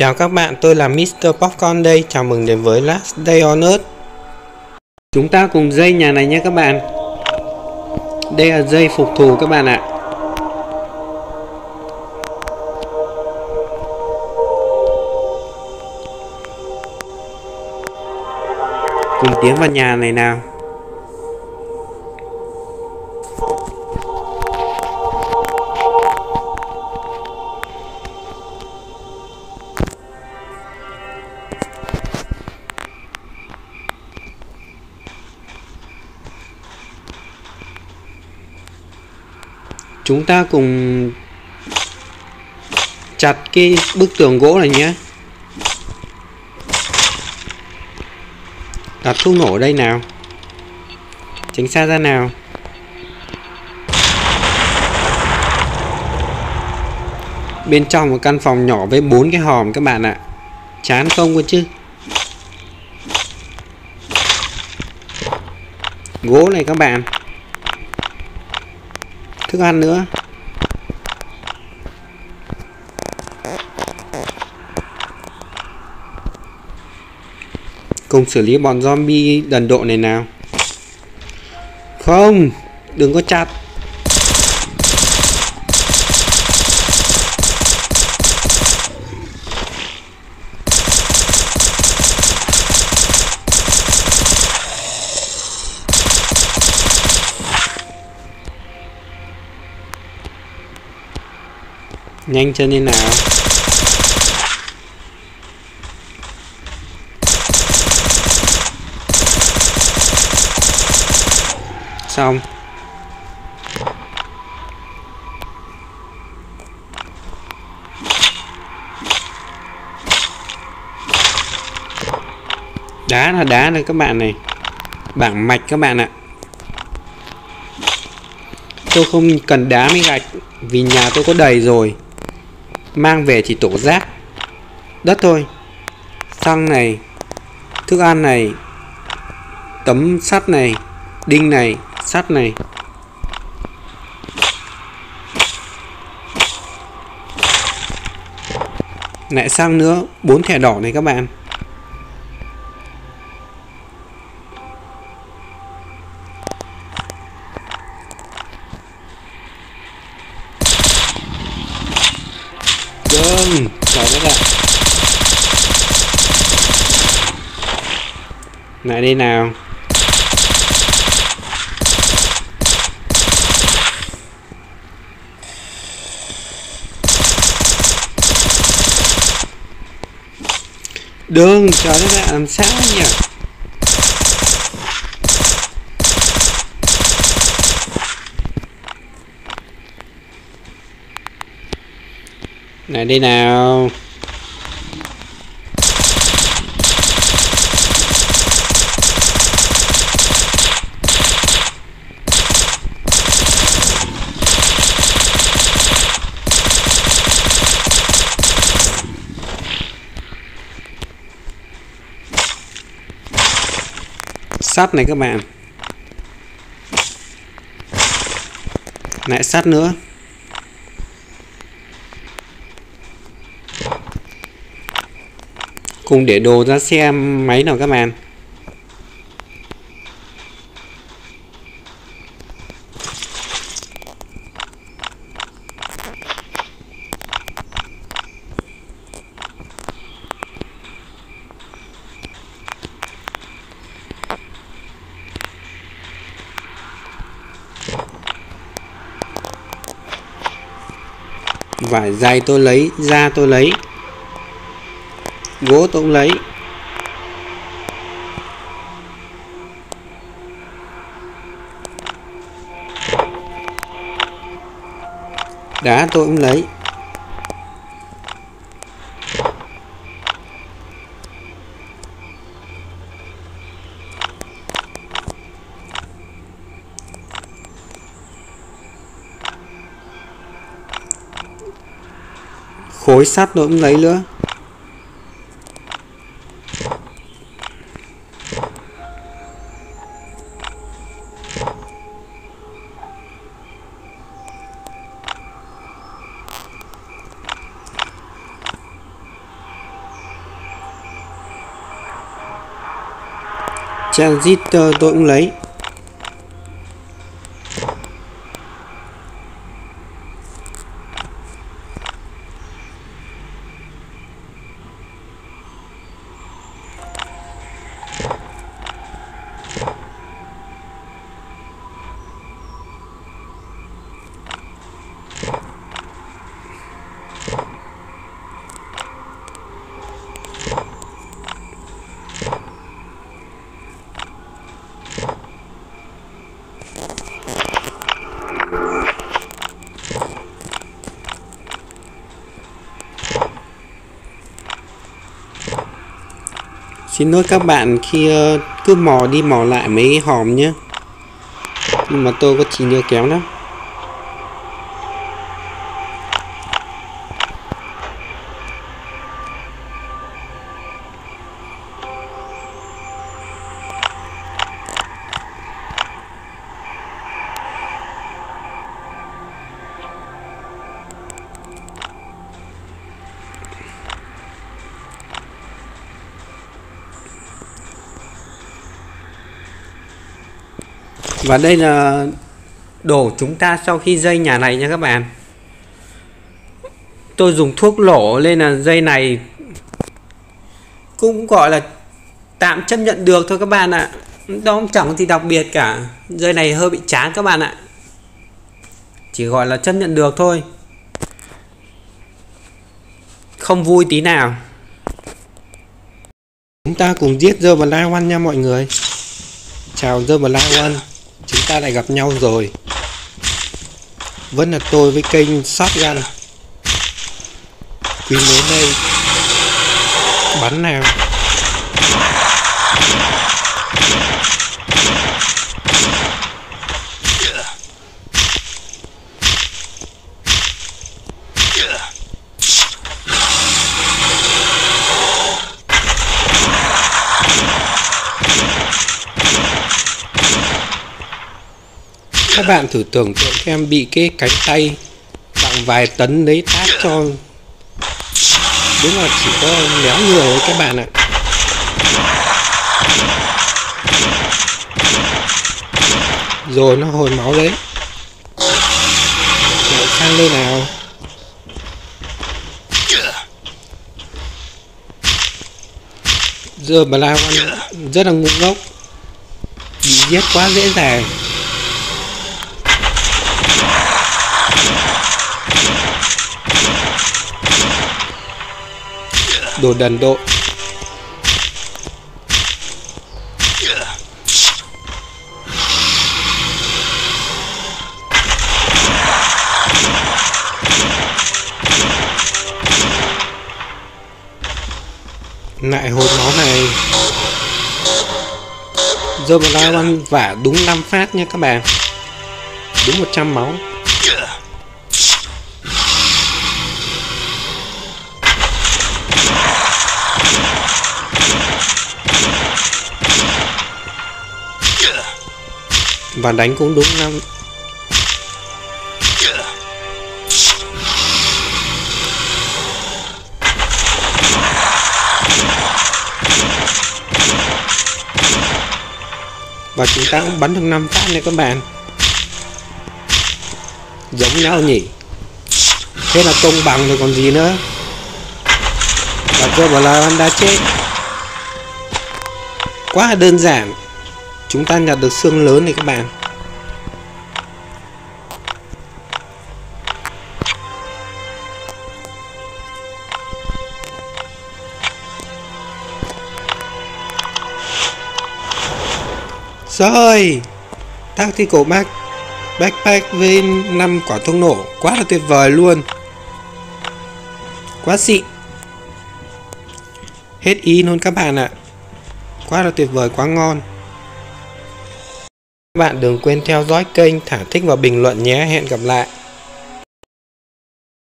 Chào các bạn, tôi là Mr. Popcorn đây, chào mừng đến với Last Day on Earth. Chúng ta cùng dây nhà này nhé các bạn. Đây là dây phục thù các bạn ạ. Cùng tiến vào nhà này nào. Chúng ta cùng chặt cái bức tường gỗ này nhé. Đặt thuốc nổ đây nào. Tránh xa ra nào. Bên trong một căn phòng nhỏ với bốn cái hòm các bạn ạ. Chán không cơ chứ? Gỗ này các bạn thức ăn nữa. Cùng xử lý bọn zombie đần độ này nào. Không, đừng có chặt. Nhanh chân như nào. Xong. Đá là đá này các bạn này. Bảng mạch các bạn ạ. Tôi không cần đá mới gạch vì nhà tôi có đầy rồi mang về thì tổ rác đất thôi. Xăng này, thức ăn này, tấm sắt này, đinh này, sắt này. Lại xăng nữa, bốn thẻ đỏ này các bạn. Vâng, chào các bạn Lại đi nào. Đừng, trời đất ạ, làm sao nhỉ? Này đi nào. Sắt này các bạn. Lại sắt nữa. Cùng để đồ ra xe máy nào các bạn. Vải dày tôi lấy, da tôi lấy gỗ tôi cũng lấy. Đá tôi cũng lấy. Khối sắt tôi cũng lấy nữa. Transistor tôi cũng lấy. Xin lỗi các bạn khi ờ, cứ mò đi mò lại mấy hòm nhé. Nhưng mà tôi có chỉ nhớ kéo lắm. Và đây là đồ chúng ta sau khi dây nhà này nha các bạn. Tôi dùng thuốc lổ nên là dây này cũng gọi là tạm chấp nhận được thôi các bạn ạ. Đó chẳng gì đặc biệt cả. Dây này hơi bị chán các bạn ạ. Chỉ gọi là chấp nhận được thôi. Không vui tí nào. Chúng ta cùng giết dơ và lai oan nha mọi người. Chào dơ và lai oan chúng ta lại gặp nhau rồi. Vẫn là tôi với kênh shotgun quý mến đây bắn nào. Các bạn thử tưởng tượng em bị cái cánh tay nặng vài tấn đấy tác cho. Đúng là chỉ có méo người thôi các bạn ạ. Rồi, nó hồi máu đấy. Lại sang đây nào. Giờ bà la rất là ngu ngốc. Bị giết quá dễ dàng. Đồ đần độ. Lại hồi nó này. Dơ mà la ăn vả đúng 5 phát nha các bạn. Đúng 100 máu. Và đánh cũng đúng năm. Và chúng ta cũng bắn được năm phát nha các bạn. Giống nhau nhỉ? Thế là công bằng rồi còn gì nữa? Và cơ bảo là anh đã chết. Quá đơn giản chúng ta nhặt được xương lớn này các bạn. Rồi tactical back backpack với 5 quả thuốc nổ, quá là tuyệt vời luôn. Quá xịn. Hết ý luôn các bạn ạ. Quá là tuyệt vời, quá ngon các bạn đừng quên theo dõi kênh thả thích và bình luận nhé. Hẹn gặp lại.